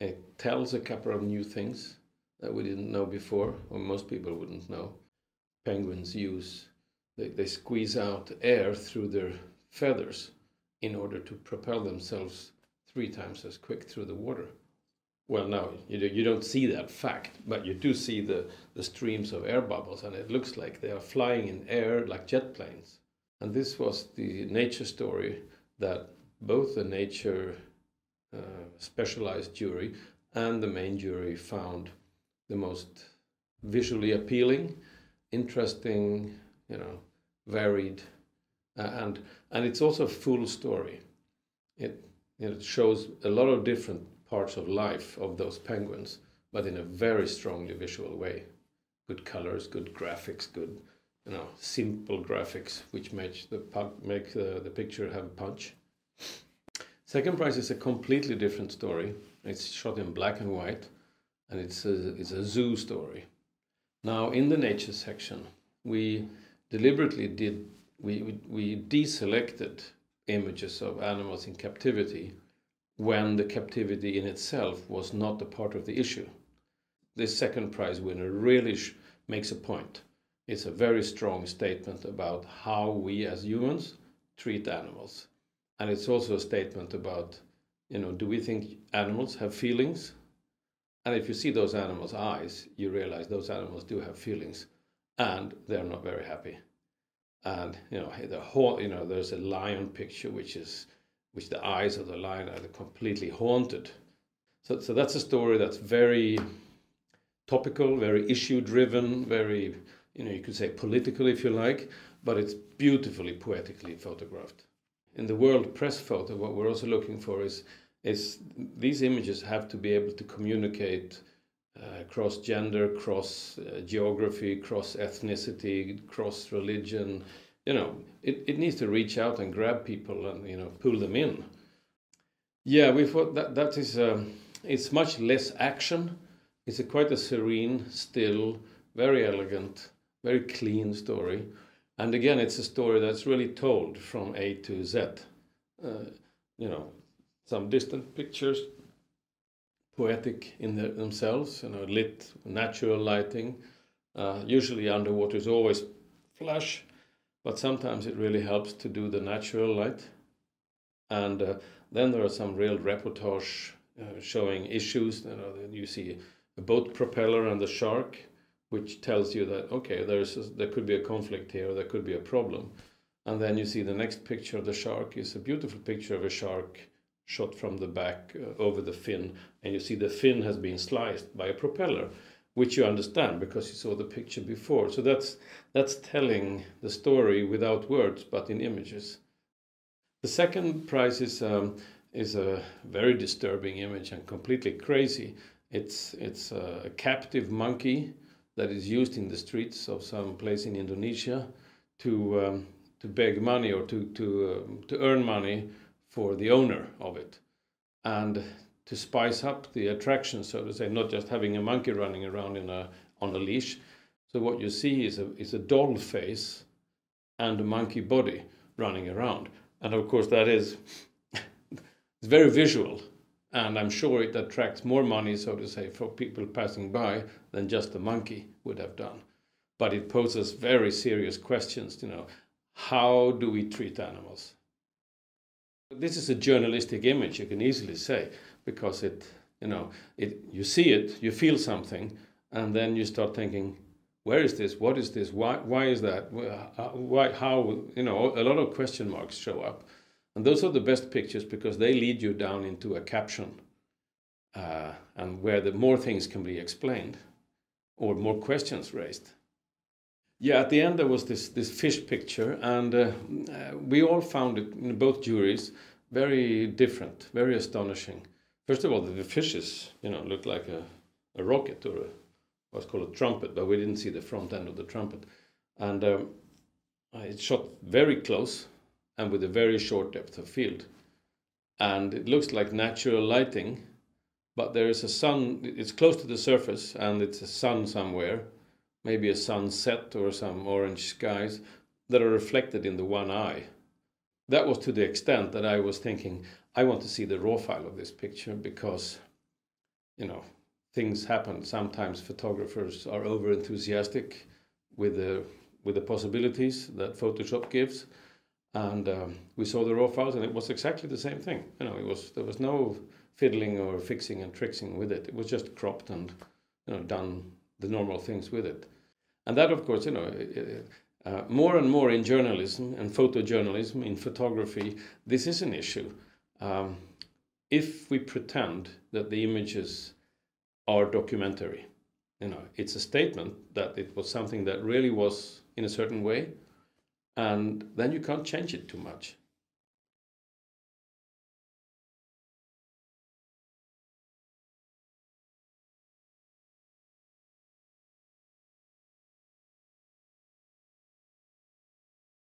It tells a couple of new things that we didn't know before, or most people wouldn't know. Penguins use, they, they squeeze out air through their feathers in order to propel themselves three times as quick through the water. Well, no, you, do, you don't see that fact, but you do see the, the streams of air bubbles, and it looks like they are flying in air like jet planes. And this was the nature story that both the nature specialized jury and the main jury found the most visually appealing, interesting, you know, varied, uh, and and it's also a full story. It it shows a lot of different parts of life of those penguins, but in a very strongly visual way. Good colors, good graphics, good you know simple graphics, which make the make the, the picture have punch. Second prize is a completely different story. It's shot in black and white, and it's a, it's a zoo story. Now, in the nature section, we deliberately did we, we, we deselected images of animals in captivity when the captivity in itself was not a part of the issue. This second prize winner really makes a point. It's a very strong statement about how we as humans treat animals. And it's also a statement about, you know, do we think animals have feelings? And if you see those animals' eyes, you realize those animals do have feelings and they're not very happy. And you know the whole you know there's a lion picture which is which the eyes of the lion are completely haunted. So so that's a story that's very topical very issue driven very you know you could say political if you like but it's beautifully poetically photographed in the world press photo what we're also looking for is is these images have to be able to communicate uh, cross gender, cross uh, geography, cross ethnicity, cross religion. You know, it, it needs to reach out and grab people and you know pull them in. Yeah, we thought that that is um, it's much less action. It's a quite a serene, still, very elegant, very clean story. And again, it's a story that's really told from A to Z. Uh, you know, some distant pictures, poetic in the, themselves, you know, lit, natural lighting. Uh, usually underwater is always flash, but sometimes it really helps to do the natural light. And uh, then there are some real reportage uh, showing issues. You, know, you see a boat propeller and the shark, which tells you that, okay, there's a, there could be a conflict here, there could be a problem. And then you see the next picture of the shark is a beautiful picture of a shark shot from the back uh, over the fin, and you see the fin has been sliced by a propeller, which you understand because you saw the picture before. So that's that's telling the story without words, but in images. The second prize is um, is a very disturbing image and completely crazy. It's it's a captive monkey that is used in the streets of some place in Indonesia to um, to beg money or to to uh, to earn money for the owner of it and to spice up the attraction, so to say, not just having a monkey running around in a, on a leash. So what you see is a, is a doll face and a monkey body running around. And of course, that is it's very visual. And I'm sure it attracts more money, so to say, for people passing by than just a monkey would have done. But it poses very serious questions, you know, how do we treat animals? This is a journalistic image, you can easily say, because it, you know, it, you see it, you feel something, and then you start thinking, where is this? What is this? Why, why is that? Uh, why, how, you know, a lot of question marks show up. And those are the best pictures because they lead you down into a caption uh, and where the more things can be explained or more questions raised. Yeah, at the end there was this this fish picture, and uh, we all found it in both juries very different, very astonishing. First of all, the, the fishes, you know, looked like a, a rocket or a, what's called a trumpet, but we didn't see the front end of the trumpet, and um, it shot very close and with a very short depth of field, and it looks like natural lighting, but there is a sun. It's close to the surface, and it's a sun somewhere maybe a sunset or some orange skies that are reflected in the one eye. That was to the extent that I was thinking, I want to see the raw file of this picture because you know, things happen. Sometimes photographers are over enthusiastic with the with the possibilities that Photoshop gives, and um, we saw the raw files, and it was exactly the same thing. You know, it was there was no fiddling or fixing and tricksing with it. It was just cropped and you know done the normal things with it, and that of course you know. Uh, more and more in journalism and photojournalism, in photography, this is an issue. Um, if we pretend that the images are documentary, you know, it's a statement that it was something that really was in a certain way, and then you can't change it too much.